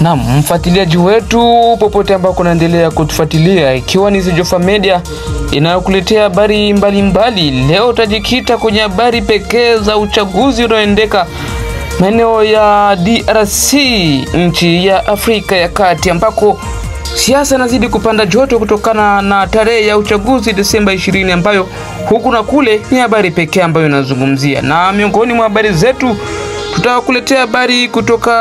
Naam, mfuatiliaji wetu popote ambako unaendelea kutufuatilia, ikiwa ni Zijofa Media inayokuletea habari mbalimbali. Leo utajikita kwenye habari pekee za uchaguzi unaoendeka maeneo ya DRC, nchi ya Afrika ya Kati, ambako siasa inazidi kupanda joto kutokana na tarehe ya uchaguzi Desemba 20 ambayo huku na kule ni habari pekee ambayo inazungumzia, na miongoni mwa habari zetu tutakuletea habari kutoka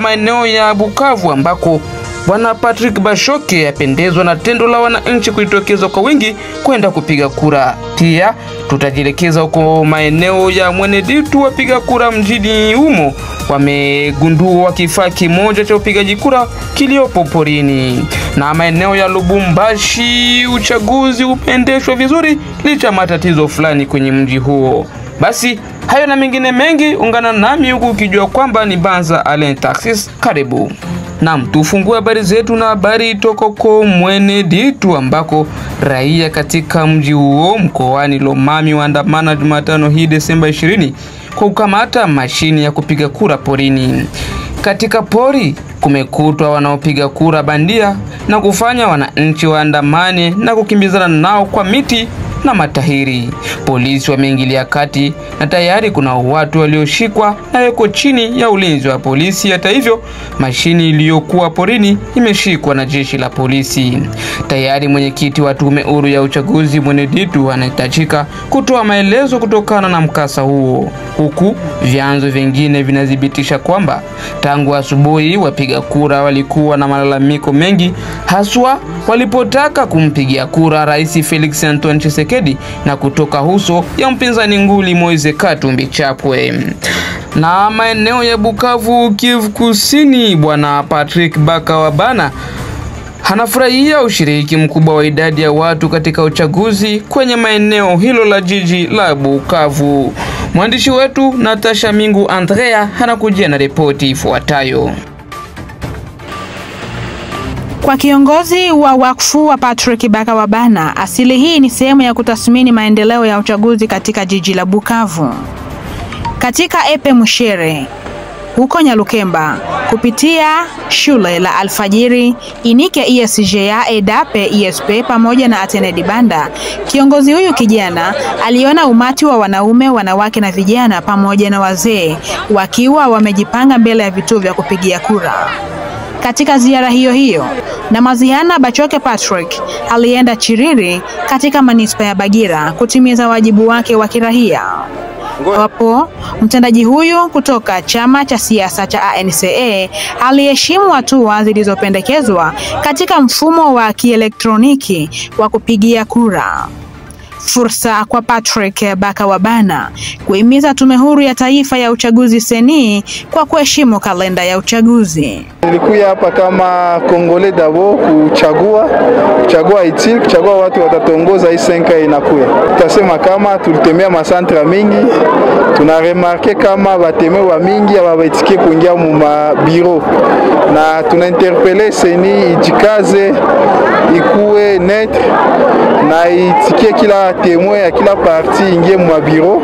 maeneo ya Bukavu ambako Bwana Patrick Bashoke apendezwa na tendo la wananchi kujitokeza kwa wingi kwenda kupiga kura. Pia tutajielekeza huko maeneo ya Mweneditu, wapiga kura mjini humo wamegundua kifaa kimoja cha upigaji kura kiliopo porini. Na maeneo ya Lubumbashi, uchaguzi umeendeshwa vizuri licha matatizo fulani kwenye mji huo. Basi hayo na mengine mengi, ungana nami huku ukijua kwamba ni Banza Alen Taxis. Karibu. Naam, tufungue habari zetu na habari tokoko Mwene Ditu ambako raia katika mji huo mkoani Lomami waandamana Jumatano hii Desemba 20 kwa kukamata mashini ya kupiga kura porini. Katika pori kumekutwa wanaopiga kura bandia na kufanya wananchi waandamane na kukimbizana nao kwa miti na matahiri. Polisi wameingilia kati na tayari kuna watu walioshikwa na weko chini ya ulinzi wa polisi. Hata hivyo, mashini iliyokuwa porini imeshikwa na jeshi la polisi. Tayari mwenyekiti wa tume huru ya uchaguzi Mweneditu anahitajika kutoa maelezo kutokana na mkasa huo, huku vyanzo vingine vinathibitisha kwamba tangu asubuhi wapiga kura walikuwa na malalamiko mengi, haswa walipotaka kumpigia kura Rais Felix Antoine Tshisekedi na kutoka huso ya mpinzani nguli Moise Katumbi Chapwe. Na maeneo ya Bukavu, Kivu Kusini, bwana Patrick Bakawabana anafurahia ushiriki mkubwa wa idadi ya watu katika uchaguzi kwenye maeneo hilo la jiji la Bukavu. Mwandishi wetu Natasha Mingu Andrea anakujia na ripoti ifuatayo. Kwa kiongozi wa wakfu wa Patrick Baka Wabana, asili hii ni sehemu ya kutathmini maendeleo ya uchaguzi katika jiji la Bukavu. Katika Epe Mushere huko Nyalukemba, kupitia shule la Alfajiri, Inike ESGA, EDAPE, ESP pamoja na Atenedi Banda, kiongozi huyu kijana aliona umati wa wanaume, wanawake na vijana pamoja na wazee wakiwa wamejipanga mbele ya vituo vya kupigia kura. Katika ziara hiyo hiyo na maziana Bachoke Patrick alienda Chiriri katika manispa ya Bagira kutimiza wajibu wake wa kiraia. wapo mtendaji huyu kutoka chama cha siasa cha ANCA aliheshimu hatua zilizopendekezwa katika mfumo wa kielektroniki wa kupigia kura. Fursa kwa Patrick Bakawabana kuhimiza Tume Huru ya Taifa ya Uchaguzi seni kwa kuheshimu kalenda ya uchaguzi. Nilikuja hapa kama Kongole davo kuchagua kuchagua itil kuchagua watu watatongoza hii senka inakuya. Tutasema kama tulitemea masantra mingi, tunaremarke kama batemewa mingi ababaitikie kuingia mu mabiro, na tuna interpele seni ijikaze ikuwe netre na itikie kila temoin ya kila parti ingie mwa biro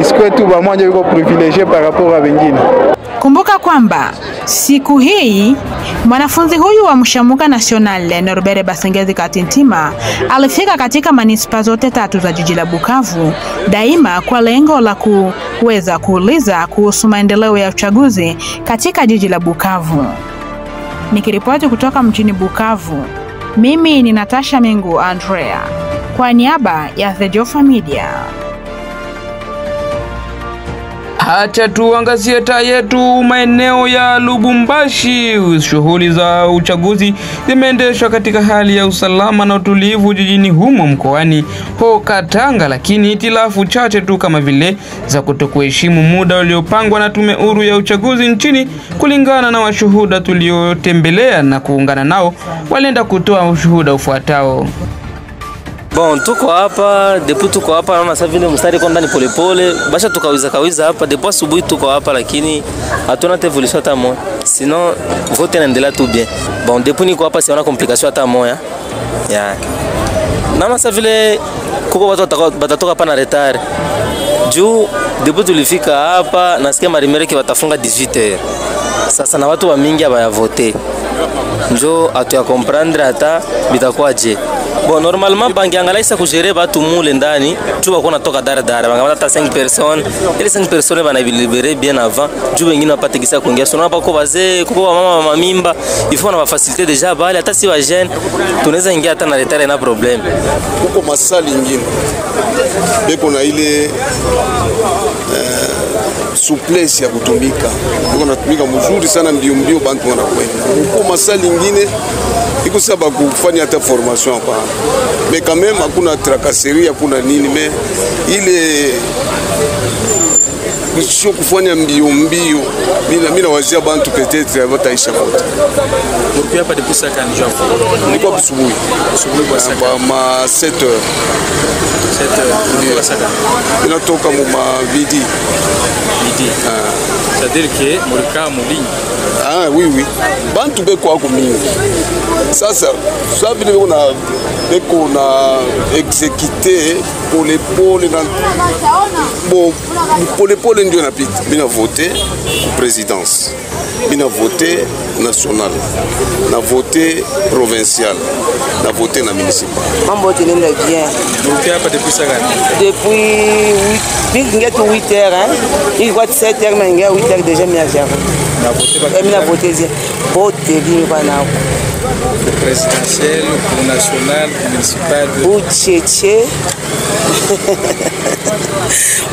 isikwe tu bamwanja yuko privilegie par rapport a bengine. Kumbuka kwamba siku hii mwanafunzi huyu wa Mshamuka National Norbere Basengezi Katintima alifika katika manispa zote tatu za jiji la Bukavu daima kwa lengo la kuweza kuuliza kuhusu maendeleo ya uchaguzi katika jiji la Bukavu. Nikiripoti kutoka mjini Bukavu, mimi ni Natasha Mingu Andrea kwa niaba ya The Jofa Media. Acha tuangazie taa yetu maeneo ya Lubumbashi. Shughuli za uchaguzi zimeendeshwa katika hali ya usalama na utulivu jijini humo mkoani ho Katanga, lakini itilafu chache tu kama vile za kutokuheshimu muda uliopangwa na tume huru ya uchaguzi nchini, kulingana na washuhuda tuliotembelea na kuungana nao, walienda kutoa ushuhuda ufuatao. Bon, tuko hapa depu, tuko hapa naona sasa vile mstari kwa ndani polepole, basha tukawiza kawiza hapa depu asubuhi tuko hapa, lakini hatuna tevulisho hata moja, sino vote naendelea tu bien. Bon, depu niko hapa siona komplikasio hata moja. Yeah. Naona sasa vile kuko watu batatoka hapa na retard. Juu depu tulifika hapa nasikia marimereki watafunga 18h sasa na watu wa mingi abayavote njo atuya comprendre hata bitakuwa je bon normalement bangiangalaisa kugere batu mule ndani. Juu bako natoka daradara bangamata hata 5 personnes. Ile 5 personnes banabilibere bien avant. Juu wengine wapate kisa kuingia sonona kwa bazee kuko bamama mamimba. Ifo na facilité déjà bale. Hata si bajene tunaweza ingia hata na retard na probleme kuko masali ingine. Beko na ile souplesse ya kutumika. Iko natumika mzuri sana mbio mbio, bantu wanakwenda huko. masali ingine iko saba kufanya hata formation hapa mais quand même hakuna tracasserie hakuna nini mais ile sio kufanya mbio mbio. Mimi nawazia bantu peut-être bataisha kote Mlikuwa hapa depuis nilikuwa asubuhi. Asubuhi kwa saka. Ma 7 heures. Cette euh, inatoka mu ma dit. C'est-à-dire que Ah, oui, oui. Bantu beko ako mingi. Sasa sa vile beko na beko na exekite polepole na bo polepole ndio napita. Mina vote ku présidence. Mina vote national. Na vote provincial. Na vote na municipal. mambo yote inaenda bien Mlikuwa hapa depuis saka. depuis mingi tu 8 heures hein ilikuwa 7 heures mais ingia 8 heures déjà mia emi na vote eza boteli wana présidentielle pour national municipal bucece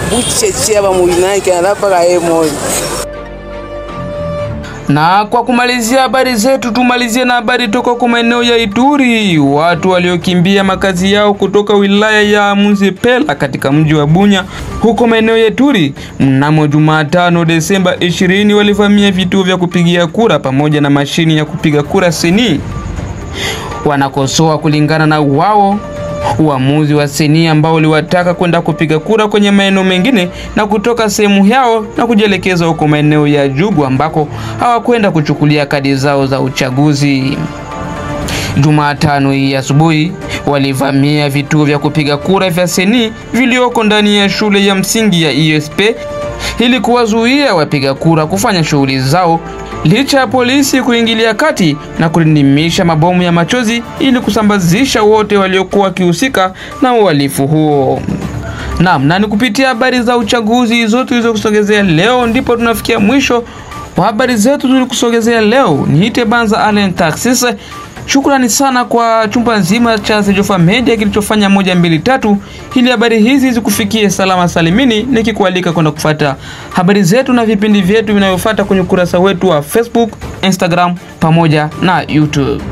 bucece ya bamoyinaki ala mpaka ye moi Na kwa kumalizia habari zetu, tumalizie na habari toka kwa maeneo ya Ituri. Watu waliokimbia makazi yao kutoka wilaya ya Muzipela katika mji wa Bunya huko maeneo ya Ituri mnamo Jumatano Desemba 20 walivamia vituo vya kupigia kura pamoja na mashini ya kupiga kura seni. Wanakosoa kulingana na wao uamuzi wa seni ambao uliwataka kwenda kupiga kura kwenye maeneo mengine na kutoka sehemu yao na kujielekeza huko maeneo ya Jugu ambako hawakwenda kuchukulia kadi zao za uchaguzi. Jumatano hii asubuhi walivamia vituo vya kupiga kura vya seni vilioko ndani ya shule ya msingi ya ESP ili kuwazuia wapiga kura kufanya shughuli zao licha ya polisi kuingilia kati na kulindimisha mabomu ya machozi ili kusambazisha wote waliokuwa wakihusika na uhalifu huo. Naam, na ni kupitia habari za uchaguzi zote tulizokusogezea leo ndipo tunafikia mwisho wa habari zetu tulikusogezea leo. Niite Banza Allen Taxis. Shukrani sana kwa chumba nzima cha Sejofa Media kilichofanya moja mbili tatu ili habari hizi zikufikie salama salimini, nikikualika kwenda kufata habari zetu na vipindi vyetu vinavyofuata kwenye ukurasa wetu wa Facebook, Instagram pamoja na YouTube.